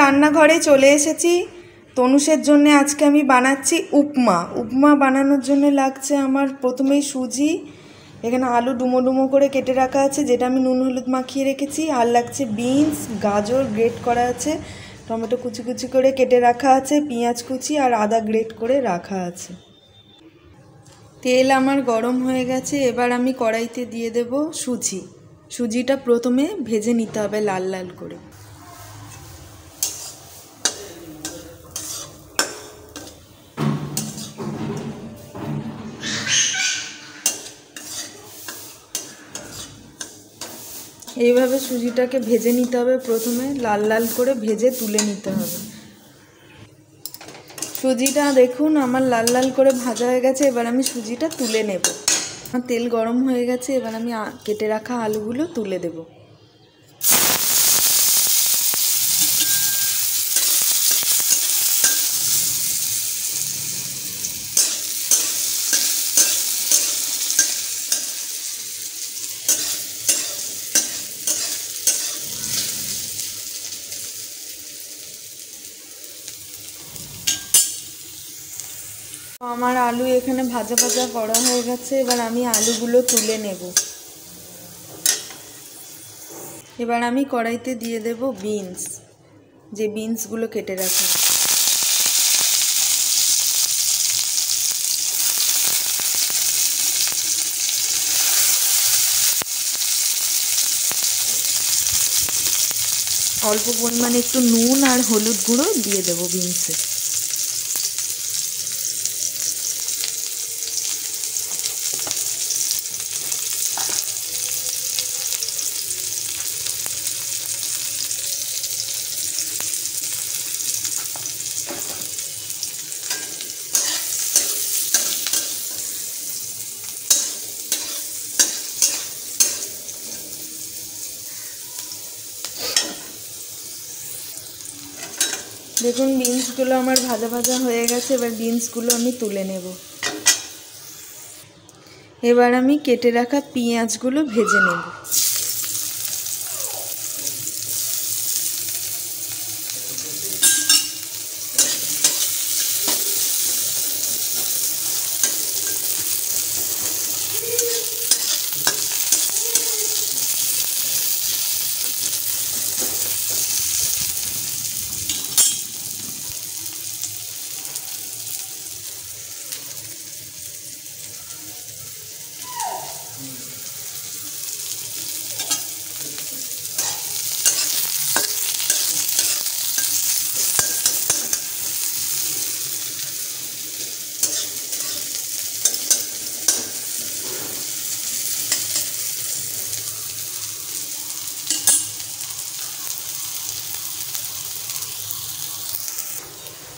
রান্নাঘরে চলে এসেছি। তনুষের জন্য আজকে আমি বানাচ্ছি উপমা। উপমা বানানোর জন্য লাগছে আমার প্রথমেই সুজি। এখানে আলু ডুমো ডুমো করে কেটে রাখা আছে, যেটা আমি নুন হলুদ মাখিয়ে রেখেছি। আর লাগছে বিনস, গাজর গ্রেট করা আছে, টমেটো কুচি কুচি করে কেটে রাখা আছে, পেঁয়াজ কুচি আর আদা গ্রেট করে রাখা আছে। তেল আমার গরম হয়ে গেছে, এবার আমি কড়াইতে দিয়ে দেব সুজি। সুজিটা প্রথমে ভেজে নিতে হবে লাল লাল করে। এইভাবে সুজিটাকে ভেজে নিতে হবে প্রথমে, লাল লাল করে ভেজে তুলে নিতে হবে। সুজিটা দেখুন আমার লাল লাল করে ভাজা হয়ে গেছে, এবার আমি সুজিটা তুলে নেব। তেল গরম হয়ে গেছে, এবার আমি কেটে রাখা আলুগুলো তুলে দেব। আমার আলু এখানে ভাজা ভাজা করা হয়ে গেছে, এবার আমি আলুগুলো তুলে নেব। এবার আমি কড়াইতে দিয়ে দেব বিনস, যে বিনসগুলো কেটে রাখা অল্প পরিমাণে একটু নুন আর হলুদ গুঁড়ো দিয়ে দেবো বিনসে। দেখুন, বিনসগুলো আমার ভাজা ভাজা হয়ে গেছে, এবার বিনসগুলো আমি তুলে নেব। এবার আমি কেটে রাখা পেঁয়াজগুলো ভেজে নেব।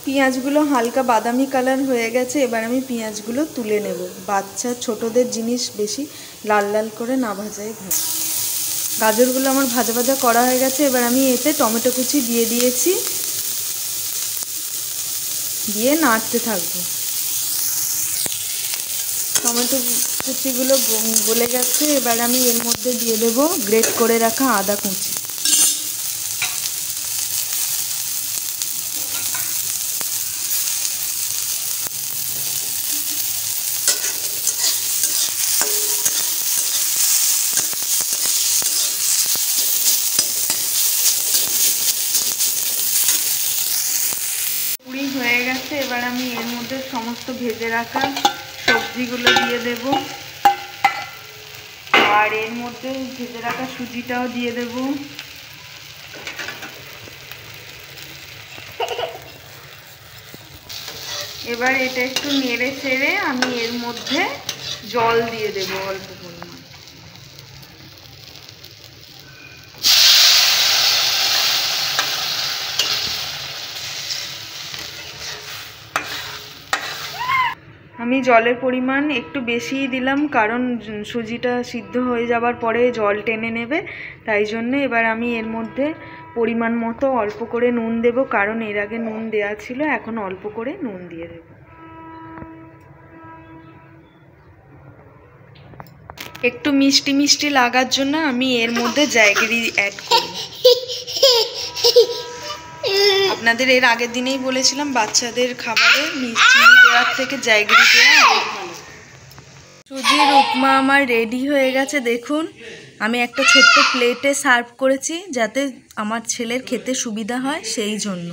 পেঁয়াজগুলো হালকা বাদামি কালার হয়ে গেছে, এবার আমি পেঁয়াজগুলো তুলে নেব। বাচ্চা, ছোটদের জিনিস বেশি, লাল লাল করে না ভাজাই ভালো। গাজরগুলো আমার ভাজা ভাজা করা হয়ে গেছে, এবার আমি এতে টমেটো কুচি দিয়ে দিয়েছি। দিয়ে নাড়তে থাকব। টমেটো কুচিগুলো গলে গেছে, এবার আমি এর মধ্যে দিয়ে দেবো গ্রেট করে রাখা আদা কুচি পুরি হয়ে গেছে এবার আমি এর মধ্যে সমস্ত ভেজে রাখা সবজিগুলো দিয়ে দেব। আর এর মধ্যে ভেজে রাখা সুজিটাও দিয়ে দেব। এবার এটা একটু নেড়ে চেড়ে আমি এর মধ্যে জল দিয়ে দেব অল্প পরিমাণ আমি জলের পরিমাণ একটু বেশিই দিলাম, কারণ সুজিটা সিদ্ধ হয়ে যাবার পরে জল টেনে নেবে, তাই জন্য এবার আমি এর মধ্যে পরিমাণ মতো অল্প করে নুন দেব, কারণ এর আগে নুন দেওয়া ছিল, এখন অল্প করে নুন দিয়ে দেব। একটু মিষ্টি মিষ্টি লাগার জন্য আমি এর মধ্যে জায়গিরি অ্যাড করি। আপনাদের এর আগের দিনেই বলেছিলাম, বাচ্চাদের খাবারে মিষ্টি দেওয়ার থেকে জায়গা দেওয়া সুজির উপমা আমার রেডি হয়ে গেছে, দেখুন। আমি একটা ছোট্ট প্লেটে সার্ভ করেছি যাতে আমার ছেলের খেতে সুবিধা হয় সেই জন্য।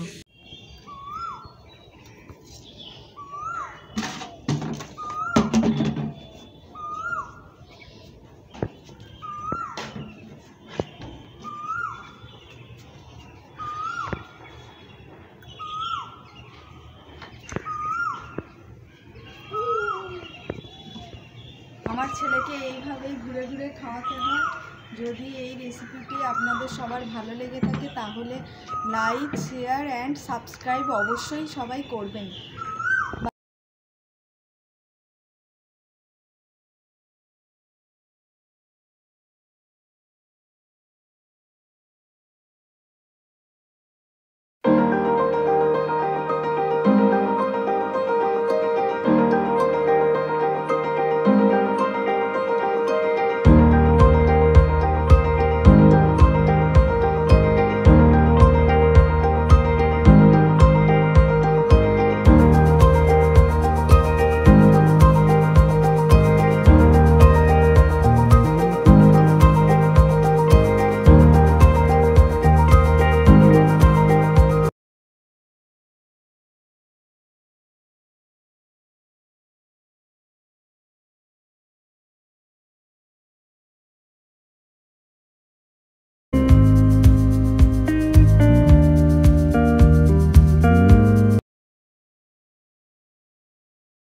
আমার ছেলেকে এইভাবেই ঘুরে ঘুরে খাওয়াতে হয়। যদি এই রেসিপিটি আপনাদের সবার ভালো লেগে থাকে, তাহলে লাইক শেয়ার অ্যান্ড সাবস্ক্রাইব অবশ্যই সবাই করবেন।